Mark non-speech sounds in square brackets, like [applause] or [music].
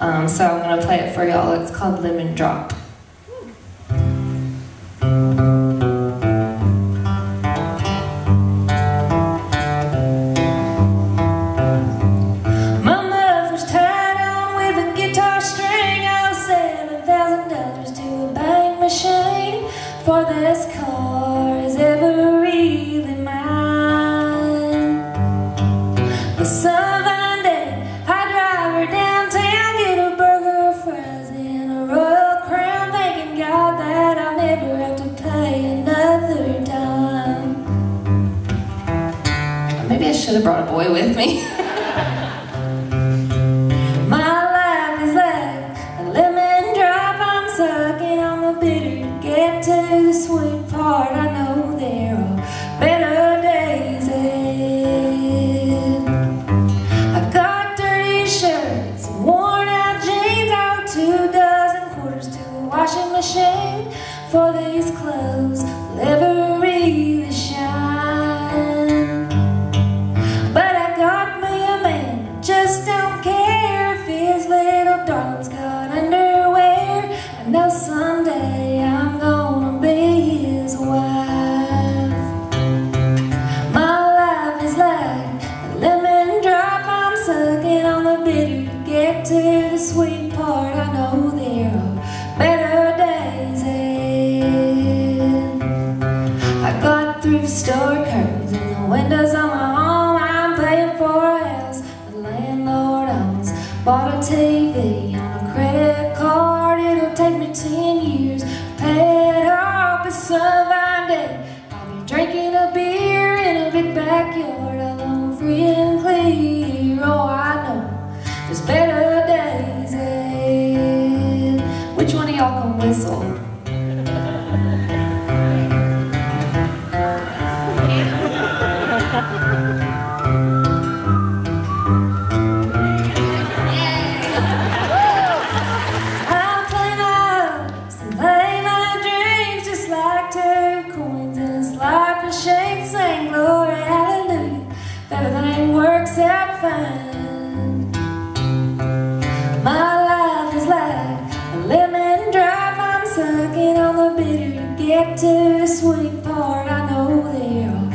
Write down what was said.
Um, so I'm gonna play it for y'all. It's called Lemon Drop. My muffler's tied on with a guitar string. I'll seven thousand dollars to a bang machine for this car is ever Maybe I should have brought a boy with me. [laughs] My life is like a lemon drop. I'm sucking on the bitter to get to the sweet part. I know there are better days ahead. I got dirty shirts worn out jeans. Out two dozen quarters to a washing machine for these clothes will someday I'm gonna be his wife. My life is like a lemon drop. I'm sucking on the bitter to get to the sweet part. I know there are better days ahead. I got through store curtains and the windows on my home. I'm paying for a house the landlord owns. Bought a TV day. I'll be drinking a beer in a big backyard, alone, free and clear. Oh, I know there's better days ahead. Which one of y'all can whistle? to the swimming part, I know they're all